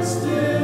still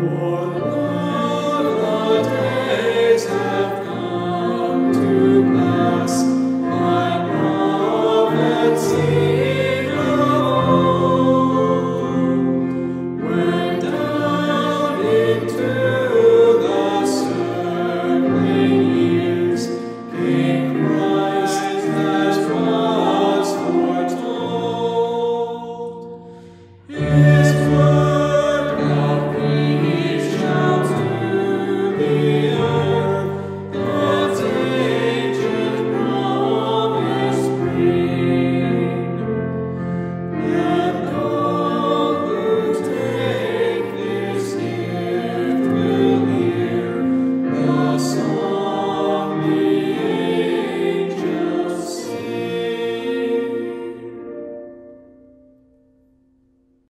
Lord.